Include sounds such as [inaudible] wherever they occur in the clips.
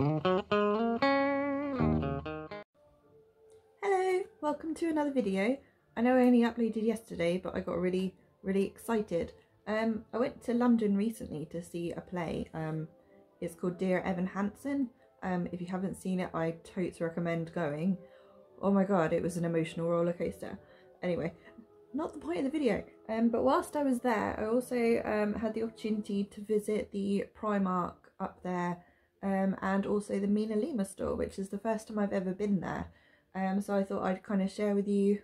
Hello, welcome to another video. I know I only uploaded yesterday, but I got really, really excited. Um, I went to London recently to see a play. Um, it's called Dear Evan Hansen. Um, if you haven't seen it, I totes recommend going. Oh my god, it was an emotional roller coaster. Anyway, not the point of the video. Um, but whilst I was there, I also um, had the opportunity to visit the Primark up there um, and also the Mina Lima store, which is the first time I've ever been there. Um, so I thought I'd kind of share with you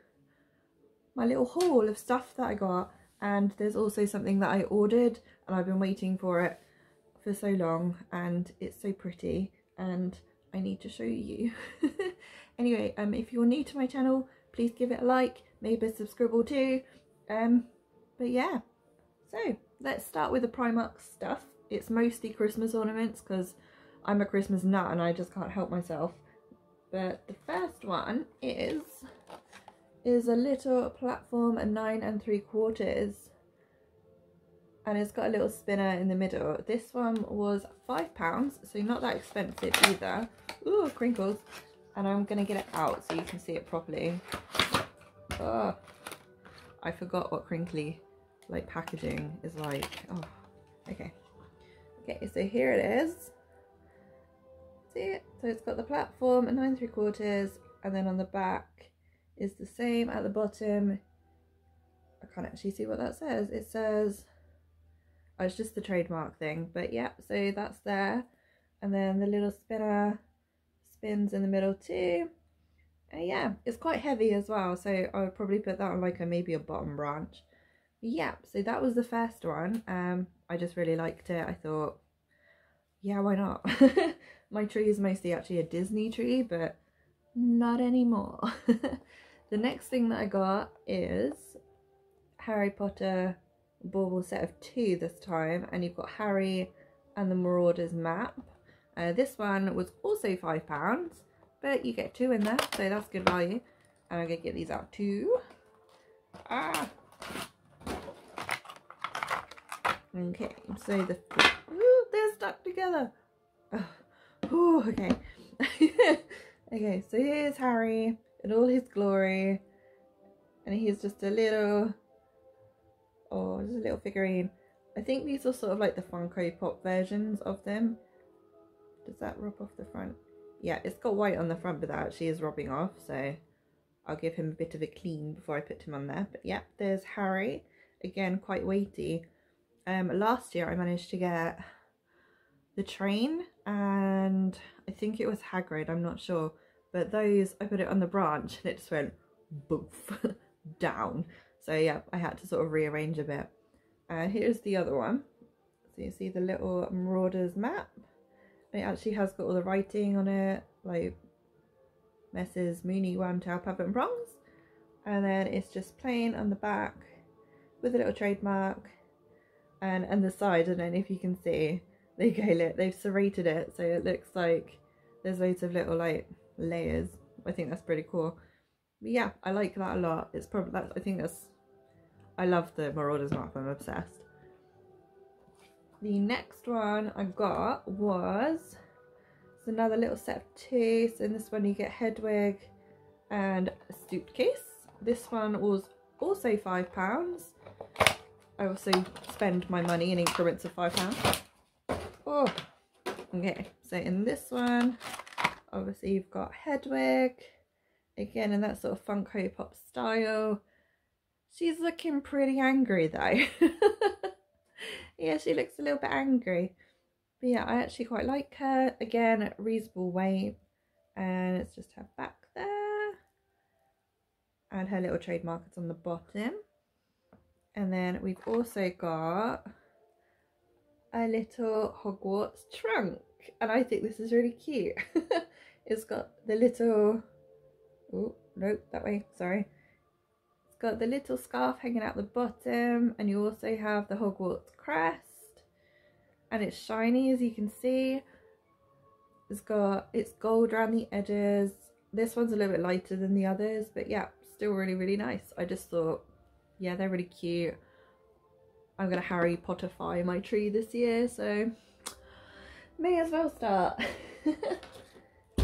my little haul of stuff that I got. And there's also something that I ordered and I've been waiting for it for so long and it's so pretty and I need to show you. [laughs] anyway, um, if you're new to my channel, please give it a like, maybe subscribe too. Um, but yeah, so let's start with the Primark stuff. It's mostly Christmas ornaments because I'm a Christmas nut and I just can't help myself. But the first one is is a little platform a nine and three quarters and it's got a little spinner in the middle. This one was five pounds, so not that expensive either. Ooh, crinkles. And I'm gonna get it out so you can see it properly. Oh, I forgot what crinkly like packaging is like. Oh, okay. Okay, so here it is. See it? So it's got the platform, a nine three quarters, and then on the back is the same at the bottom. I can't actually see what that says. It says, oh, it's just the trademark thing, but yeah, so that's there. And then the little spinner spins in the middle too. And yeah, it's quite heavy as well, so I would probably put that on like a maybe a bottom branch. Yeah, so that was the first one. Um, I just really liked it. I thought, yeah, why not? [laughs] My tree is mostly actually a Disney tree, but not anymore. [laughs] the next thing that I got is Harry Potter bauble set of two this time, and you've got Harry and the Marauders map. Uh, this one was also £5, but you get two in there, so that's good value. And I'm going to get these out too. Ah! Okay, so the... Ooh, they're stuck together! Oh, ooh, okay. [laughs] okay, so here's Harry in all his glory. And he's just a little... Oh, just a little figurine. I think these are sort of like the Funko Pop versions of them. Does that rub off the front? Yeah, it's got white on the front, but that actually is rubbing off. So I'll give him a bit of a clean before I put him on there. But yeah, there's Harry. Again, quite weighty. Um, last year I managed to get the train and I think it was Hagrid, I'm not sure. But those, I put it on the branch and it just went boof [laughs] down. So yeah, I had to sort of rearrange a bit. And here's the other one. So you see the little Marauders map. It actually has got all the writing on it, like Messrs. Moony, Wormtail, Puff and Prongs. And then it's just plain on the back with a little trademark and and the side. I don't know if you can see. They go lit. They've serrated it so it looks like there's loads of little like layers. I think that's pretty cool. But yeah, I like that a lot. It's probably that I think that's I love the Marauders map. I'm obsessed. The next one I got was it's another little set of two. So in this one you get Hedwig and a suitcase. This one was also five pounds. I also spend my money in increments of five pounds. Oh, okay. So in this one, obviously you've got Hedwig, again in that sort of Funko Pop style. She's looking pretty angry though. [laughs] yeah, she looks a little bit angry. But yeah, I actually quite like her. Again, reasonable weight. And it's just her back there. And her little trademark is on the bottom. And then we've also got a little Hogwarts trunk. And I think this is really cute. [laughs] it's got the little... Oh, nope, that way, sorry. It's got the little scarf hanging out the bottom. And you also have the Hogwarts crest. And it's shiny, as you can see. It's got, it's gold around the edges. This one's a little bit lighter than the others. But yeah, still really, really nice. I just thought yeah, they're really cute. I'm to Harry Potterify my tree this year, so may as well start. [laughs]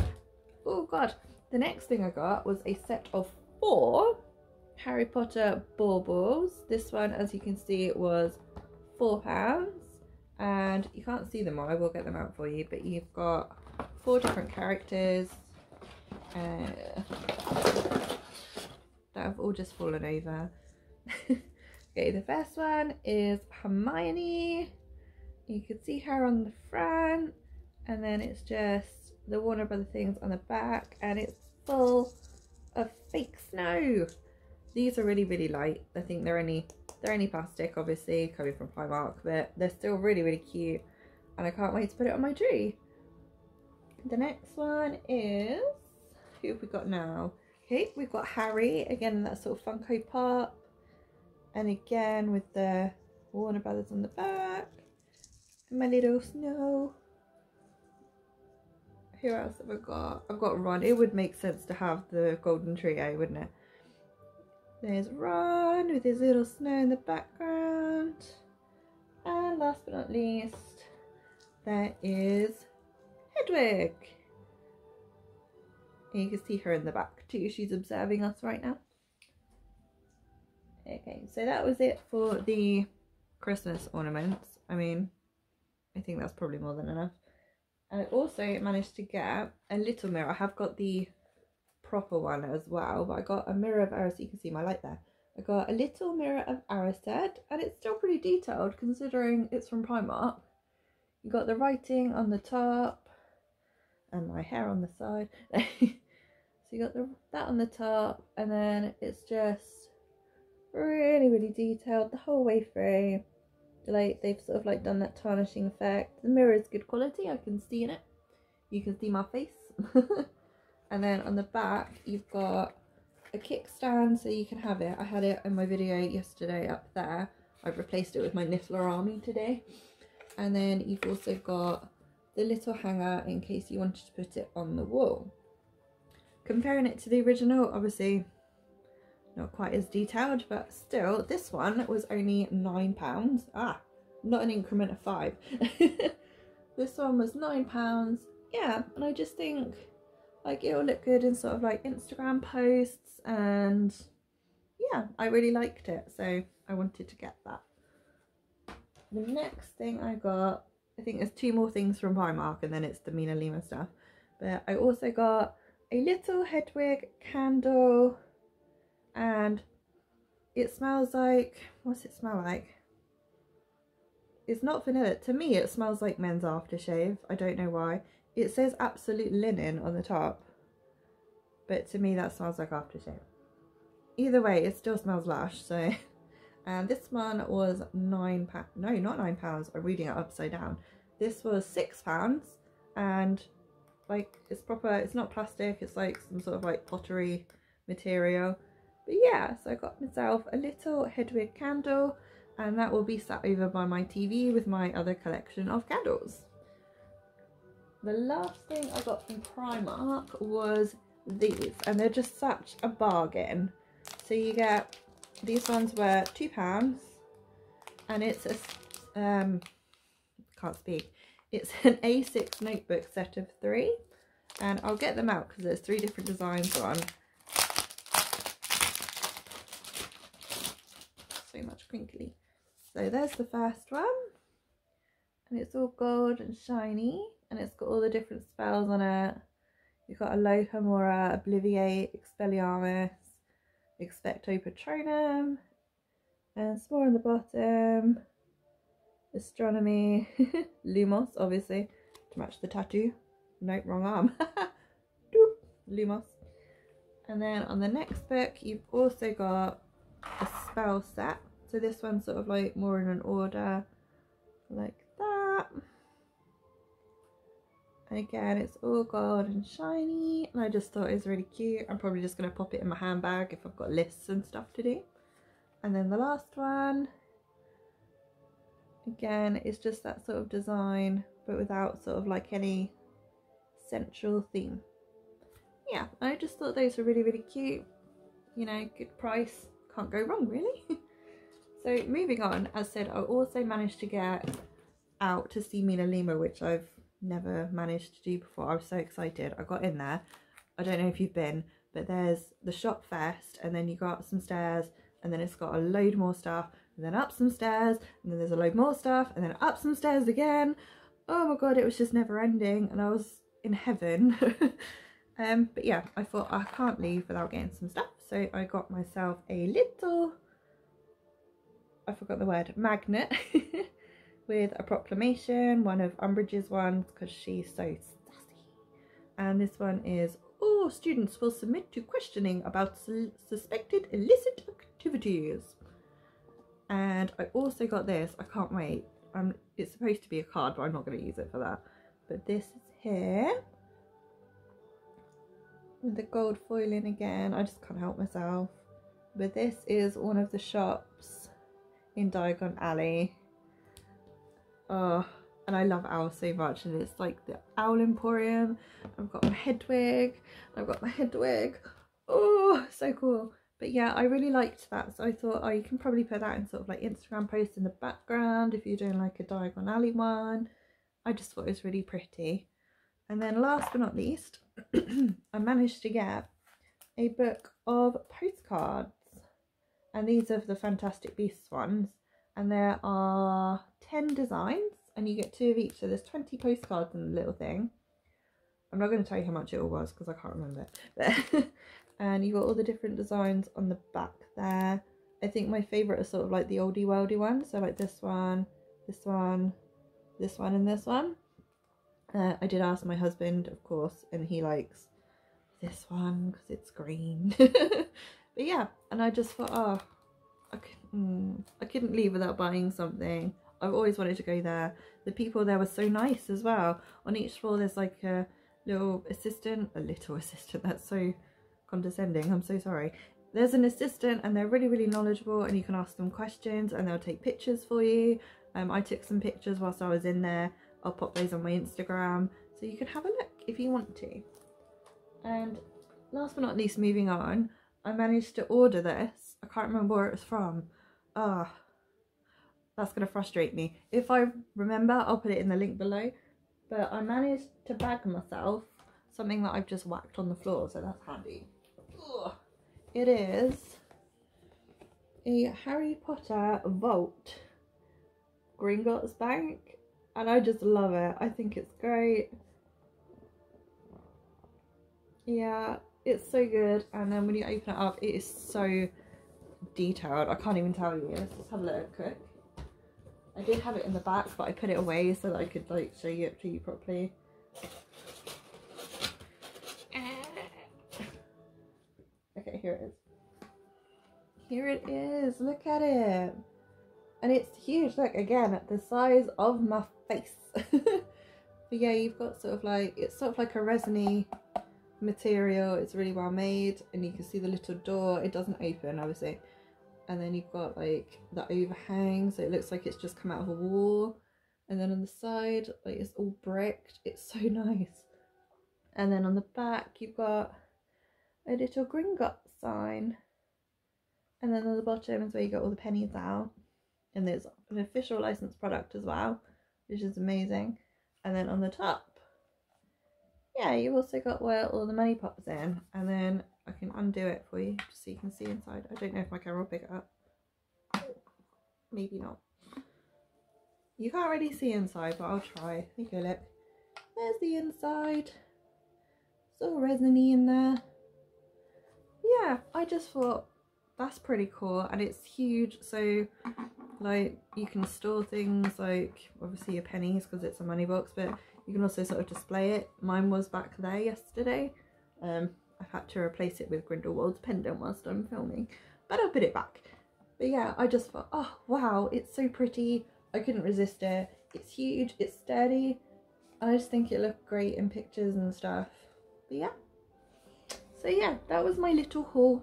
oh god. The next thing I got was a set of four Harry Potter baubles. This one, as you can see, it was four pounds. And you can't see them all, I will get them out for you, but you've got four different characters uh, that have all just fallen over. [laughs] okay, the first one is Hermione. You can see her on the front, and then it's just the Warner Brother things on the back, and it's full of fake snow. These are really, really light. I think they're only they're only plastic, obviously, coming from Primark, but they're still really, really cute. And I can't wait to put it on my tree. The next one is, who have we got now? Okay, we've got Harry, again, that sort of Funko Pop. And again, with the Warner Brothers on the back. And my little Snow. Who else have I got? I've got Ron. It would make sense to have the golden trio, wouldn't it? There's Ron with his little snow in the background. And last but not least, there is Hedwig. And you can see her in the back too. She's observing us right now. Okay, so that was it for the Christmas ornaments. I mean, I think that's probably more than enough. I also managed to get a little mirror. I have got the proper one as well, but I got a mirror of Erised, you can see my light there. I got a little mirror of Erised, and it's still pretty detailed considering it's from Primark. You got the writing on the top, and my hair on the side. [laughs] so you got the, that on the top, and then it's just really, really detailed the whole way through. Like they've sort of like done that tarnishing effect. The mirror is good quality, I can see in it. You can see my face. [laughs] and then on the back you've got a kickstand so you can have it. I had it in my video yesterday up there. I've replaced it with my Niffler Army today. And then you've also got the little hanger in case you wanted to put it on the wall. Comparing it to the original, obviously not quite as detailed, but still, this one was only £9. Ah, not an increment of five. [laughs] this one was £9. Yeah, and I just think like it'll look good in sort of like Instagram posts and yeah, I really liked it. So I wanted to get that. The next thing I got, I think there's two more things from Primark and then it's the MinaLima stuff. But I also got a little Hedwig candle and it smells like, what's it smell like? It's not vanilla. To me, it smells like men's aftershave. I don't know why. It says absolute linen on the top. But to me that smells like aftershave. Either way, it still smells lush. So, [laughs] and this one was nine pounds. No, not nine pounds. I'm reading it upside down. This was six pounds. And like, it's proper, it's not plastic. It's like some sort of like pottery material. But yeah, so I got myself a little Hedwig candle and that will be sat over by my TV with my other collection of candles. The last thing I got from Primark was these and they're just such a bargain. So you get, these ones were £2 and it's a, um, can't speak, it's [laughs] an A6 notebook set of three and I'll get them out because there's three different designs on. So much crinkly. So there's the first one and it's all gold and shiny and it's got all the different spells on it. You've got Alohomora, Obliviate, Expelliarmus, Expecto Patronum, and some more on the bottom. Astronomy, [laughs] Lumos, obviously, to match the tattoo. Nope, wrong arm. [laughs] Lumos. And then on the next book, you've also got a spell set. So this one's sort of like more in an order, like that. And again, it's all gold and shiny. And I just thought it was really cute. I'm probably just going to pop it in my handbag if I've got lists and stuff to do. And then the last one, again, it's just that sort of design, but without sort of like any central theme. Yeah, I just thought those were really, really cute. You know, good price. Can't go wrong, really. [laughs] so moving on, as said, I also managed to get out to see MinaLima, which I've never managed to do before. I was so excited. I got in there. I don't know if you've been, but there's the shop first and then you go up some stairs and then it's got a load more stuff and then up some stairs and then there's a load more stuff and then up some stairs again. Oh my god, it was just never ending and I was in heaven. [laughs] um, but yeah, I thought I can't leave without getting some stuff. So I got myself a little, I forgot the word, magnet [laughs] with a proclamation, one of Umbridge's ones because she's so sassy. And this one is, all students will submit to questioning about su suspected illicit activities. And I also got this, I can't wait. Um, it's supposed to be a card, but I'm not going to use it for that. But this is here. The gold foiling again, I just can't help myself. But this is one of the shops in Diagon Alley. Oh, and I love Owl so much. And it's like the Owl Emporium. I've got my Hedwig. I've got my Hedwig. Oh, so cool. But yeah, I really liked that. So I thought, oh, you can probably put that in sort of like Instagram post in the background if you're doing like a Diagon Alley one. I just thought it was really pretty. And then last but not least, [clears throat] I managed to get a book of postcards. And these are the Fantastic Beasts ones. And there are 10 designs and you get two of each. So there's 20 postcards in the little thing. I'm not going to tell you how much it all was because I can't remember. [laughs] and you've got all the different designs on the back there. I think my favourite are sort of like the oldie worldy ones. So like this one, this one, this one and this one. Uh, I did ask my husband, of course, and he likes this one because it's green. [laughs] but yeah, and I just thought, oh, I couldn't, mm, I couldn't leave without buying something. I've always wanted to go there. The people there were so nice as well. On each floor there's like a little assistant, a little [laughs] assistant, that's so condescending, I'm so sorry. There's an assistant and they're really, really knowledgeable and you can ask them questions and they'll take pictures for you. Um, I took some pictures whilst I was in there. I'll pop those on my Instagram so you can have a look if you want to. And last but not least, moving on, I managed to order this. I can't remember where it was from. Ah, oh, that's going to frustrate me. If I remember, I'll put it in the link below. But I managed to bag myself something that I've just whacked on the floor, so that's handy. Ugh. It is a Harry Potter vault Gringotts Bank and I just love it. I think it's great. Yeah, it's so good and then when you open it up it is so detailed. I can't even tell you. Let's just have a look quick. I did have it in the back but I put it away so that I could like show you it to you properly. Uh. Okay, here it is. Here it is. Look at it and it's huge look again at the size of my face. [laughs] But yeah you've got sort of like it's sort of like a resiny material. It's really well made and you can see the little door. It doesn't open obviously. And then you've got like the overhang so it looks like it's just come out of a wall. And then on the side like it's all bricked. It's so [laughs] nice. And then on the back you've got a little Gringotts sign. And then on the bottom is where you got all the pennies out and there's an official licensed product as well which is amazing. And then on the top yeah you've also got where all the money pops in. And then I can undo it for you just so you can see inside. I don't know if my camera will pick it up. Maybe not. You can't really see inside but I'll try. Here you go look there's the inside. It's all resiny in there. Yeah I just thought that's pretty cool and it's huge. So like you can store things like obviously your pennies because it's a money box but you can also sort of display it. Mine was back there yesterday. Um i've had to replace it with Grindelwald's pendant whilst i'm filming but i'll put it back. But yeah i just thought oh wow it's so pretty. I couldn't resist it. It's huge it's sturdy. I just think it looked great in pictures and stuff. But yeah. So yeah that was my little haul.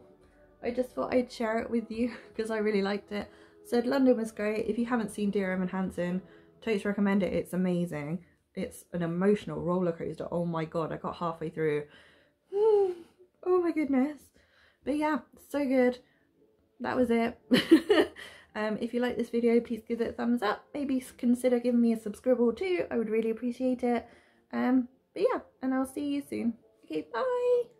I just thought i'd share it with you [laughs] because i really liked it Said London was great. If you haven't seen Dear Evan Hansen, totally recommend it. It's amazing. It's an emotional roller coaster. Oh my god, I got halfway through. [sighs] oh my goodness. But yeah, so good. That was it. [laughs] um, if you like this video, please give it a thumbs up. Maybe consider giving me a subscribe too. I would really appreciate it. Um, but yeah, and I'll see you soon. Okay, bye.